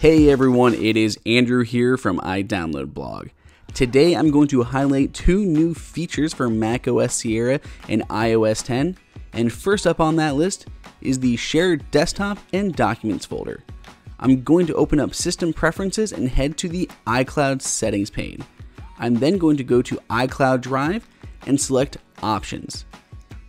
Hey everyone, it is Andrew here from iDownload Blog. Today I'm going to highlight two new features for macOS Sierra and iOS 10. And first up on that list is the Shared Desktop and Documents folder. I'm going to open up System Preferences and head to the iCloud Settings pane. I'm then going to go to iCloud Drive and select Options.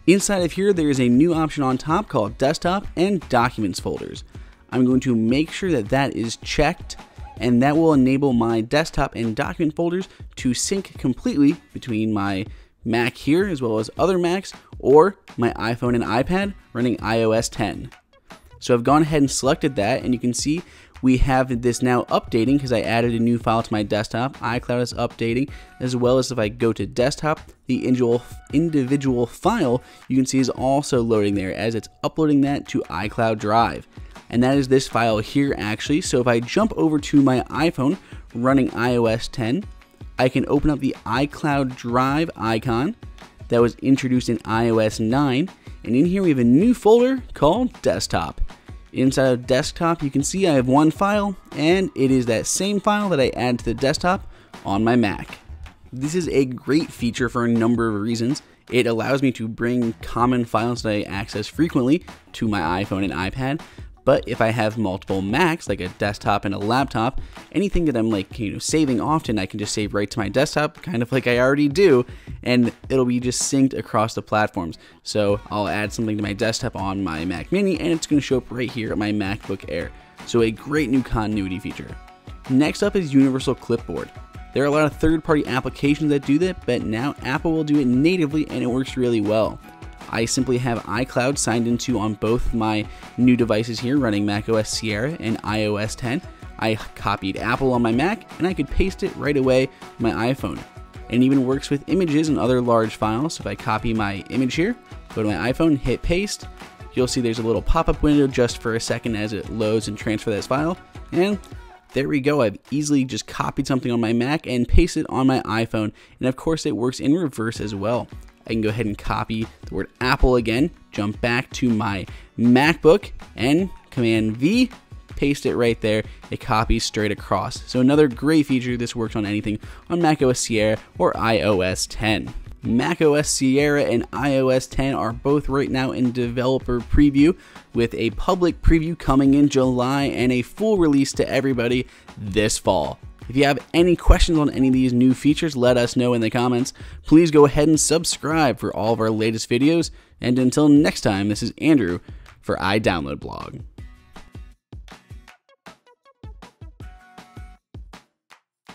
Inside of here, there is a new option on top called Desktop and Documents folders. I'm going to make sure that that is checked and that will enable my desktop and document folders to sync completely between my Mac here as well as other Macs or my iPhone and iPad running iOS 10. So I've gone ahead and selected that and you can see we have this now updating because I added a new file to my desktop. iCloud is updating as well as if I go to desktop, the individual, file you can see is also loading there as it's uploading that to iCloud Drive and that is this file here actually. So if I jump over to my iPhone running iOS 10, I can open up the iCloud Drive icon that was introduced in iOS 9, and in here we have a new folder called Desktop. Inside of Desktop, you can see I have one file, and it is that same file that I add to the desktop on my Mac. This is a great feature for a number of reasons. It allows me to bring common files that I access frequently to my iPhone and iPad, but if I have multiple Macs, like a desktop and a laptop, anything that I'm like, you know, saving often, I can just save right to my desktop, kind of like I already do, and it'll be just synced across the platforms. So I'll add something to my desktop on my Mac Mini, and it's going to show up right here at my MacBook Air. So a great new continuity feature. Next up is Universal Clipboard. There are a lot of third-party applications that do that, but now Apple will do it natively and it works really well. I simply have iCloud signed into on both my new devices here running macOS Sierra and iOS 10. I copied Apple on my Mac and I could paste it right away my iPhone. And it even works with images and other large files. So if I copy my image here, go to my iPhone, hit paste, you'll see there's a little pop-up window just for a second as it loads and transfer this file. And there we go. I've easily just copied something on my Mac and pasted it on my iPhone. And of course it works in reverse as well. I can go ahead and copy the word Apple again, jump back to my MacBook, and Command V, paste it right there. It copies straight across. So another great feature. This works on anything on macOS Sierra or iOS 10. macOS Sierra and iOS 10 are both right now in developer preview, with a public preview coming in July and a full release to everybody this fall. If you have any questions on any of these new features, let us know in the comments. Please go ahead and subscribe for all of our latest videos. And until next time, this is Andrew for iDownload Blog.